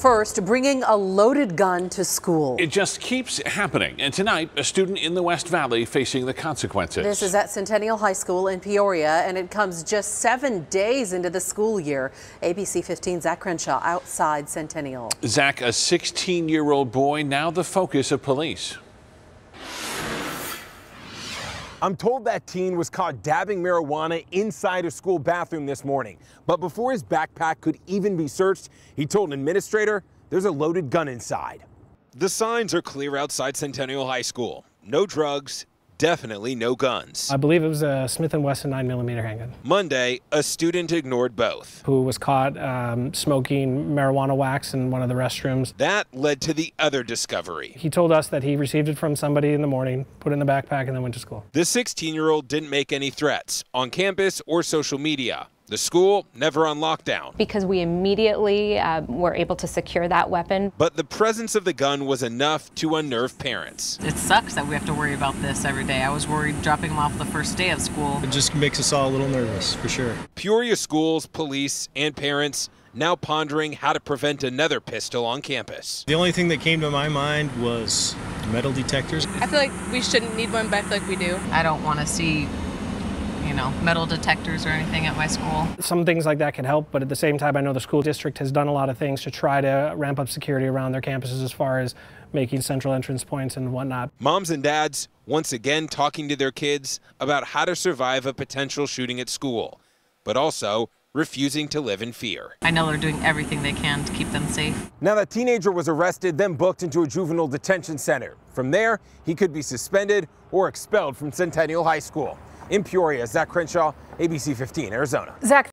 First, bringing a loaded gun to school. It just keeps happening. And tonight, a student in the West Valley facing the consequences. This is at Centennial High School in Peoria, and it comes just seven days into the school year. ABC 15 Zach Crenshaw outside Centennial. Zach, a 16 year old boy, now the focus of police. I'm told that teen was caught dabbing marijuana inside a school bathroom this morning. But before his backpack could even be searched, he told an administrator there's a loaded gun inside. The signs are clear outside Centennial High School. No drugs, definitely no guns. I believe it was a Smith & Wesson 9mm handgun. Monday, a student ignored both. Who was caught um, smoking marijuana wax in one of the restrooms. That led to the other discovery. He told us that he received it from somebody in the morning, put it in the backpack, and then went to school. The 16-year-old didn't make any threats on campus or social media. The school never on lockdown. Because we immediately uh, were able to secure that weapon. But the presence of the gun was enough to unnerve parents. It sucks that we have to worry about this every day. I was worried dropping them off the first day of school. It just makes us all a little nervous, for sure. Peoria schools, police, and parents now pondering how to prevent another pistol on campus. The only thing that came to my mind was metal detectors. I feel like we shouldn't need one, but I feel like we do. I don't want to see you know, metal detectors or anything at my school. Some things like that can help, but at the same time, I know the school district has done a lot of things to try to ramp up security around their campuses as far as making central entrance points and whatnot. Moms and dads once again talking to their kids about how to survive a potential shooting at school, but also refusing to live in fear. I know they're doing everything they can to keep them safe. Now that teenager was arrested, then booked into a juvenile detention center. From there, he could be suspended or expelled from Centennial High School. In Peoria, Zach Crenshaw, ABC 15, Arizona. Zach,